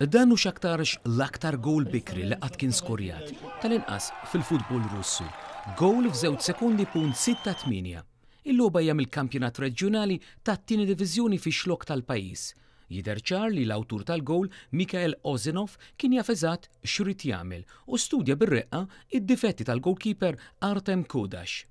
Dan hu x'aktarx l-aktar gowl bikri li qatt kien skorjat, tal-inqas fil-futbol Russu, gowl f'żewġ sekondi punt sitta tmienja. Il-logħba hija mill-kampjonat reġjunali tat-tieni diviżjoni fix-xlokk tal-pajjiż. Jidher ċar li l-awtur tal-gowl, Mikhail Ozinov, kien jaf eżatt x'ried jagħmel u studja bir-reqqa d-difetti tal-gowlkiper Artem Kudash.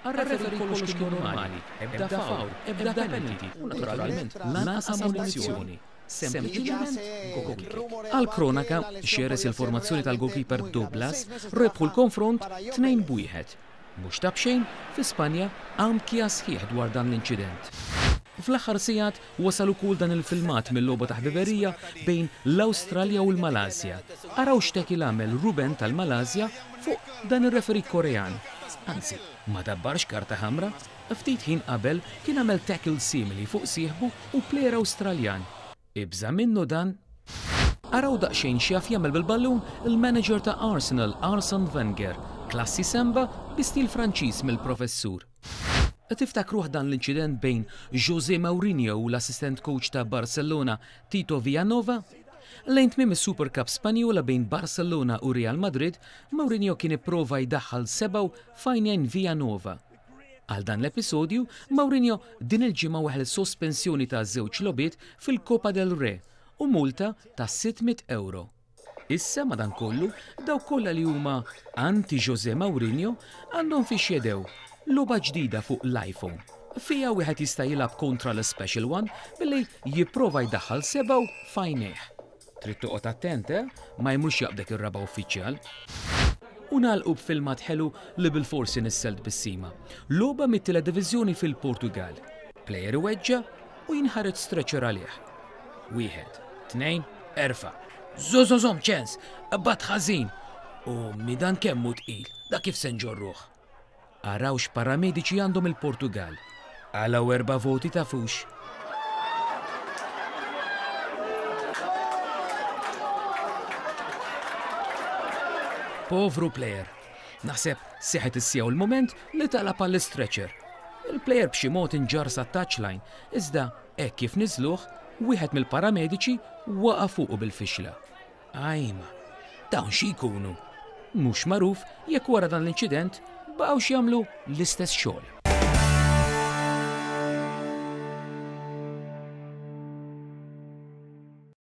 Għar-referee kollox kien normali, ebda foul, ebda penalty u naturalment lanqas ammonizzjoni. Sempliċiment goal kick. Għall-kronaka, Xerez il-formazzjoni tal-goalkeeper Douglas rebħu l-konfront tnejn b'wieħed. Mhux ta' b'xejn, fi Spanja hawn kjas sħiħ dwar dan l-inċident. Fl-aħħar sigħat, Wasal ukoll dan il-filmat mil-logħba ta' ħbiberija bejn l-Awstralja u l-Malasja. Araw x'tackle għamel Ruben tal-Malasja fuq dan ir-referee Korean. Anzi, ma dabbarx karta ħamra, ftit ħin qabel kien għamel tackle simili fuq sieħbu u player Awstraljan. Ibża' minnu dan? Araw daqsxejn x'jaf jagħmel bil-ballun il-manager ta' Arsenal, Arsene Wenger. Klassi samba bi stil Franċiż mill-Professur. Qed tiftakruh dan l-inċident bejn Jose Mourinho u l-assistent coach ta' Barcelona Tito Villanova? Lejn tmiem is-Super Cup Spanjola bejn Barcelona u Real Madrid, Mourinho kien ipprova jdaħħal sebgħu f'għajnejn Villanova. Għal dan l-episodju, Mourinho din il-ġimgħa weħel sospensjoni ta' żewġ logħbiet fil-Copa del Re u multa ta' 600 ewro. Issa, madankollu, dawk kollha li huma anti Josè Mourinho għandhom fiex jedew, logħba ġdida fuq l-iPhone. Fiha wieħed jista' jilgħab kontra l-Special One billi jipprova jdaħħal sebgħu f'għajnejh. Trid toqgħod attent, eh, ma jmurx jaqbdek ir-raba' uffiċjal! U nagħlqu b'filmat ħelu li bilforsi nissel tbissima. Logħba mit-Tielet Diviżjoni fil-Portugall. Plejer iweġġa'? u jinħareġ stretcher għalih. Wieħed, tnejn, erfa'. Zo zo zom ċens! Qbad ħażin! Ommi dan kemm hu tqil, da kif se nġorruh? Araw x'paramediċi għandhom il-Portugall. Għala u erba' voti tafux? Povru player. Naħseb seħet issiew il-mument li talab għall-istretcher. Il-plejer b'xi mod inġarr sat-touchline iżda hekk kif niżżluh, wieħed mill-paramediċi waqa' fuqu bil-fixla. Ajma! Dawn xi jkunu? Mhux magħruf jekk wara dan l-inċident baqgħux jagħmlu l-istess xogħol.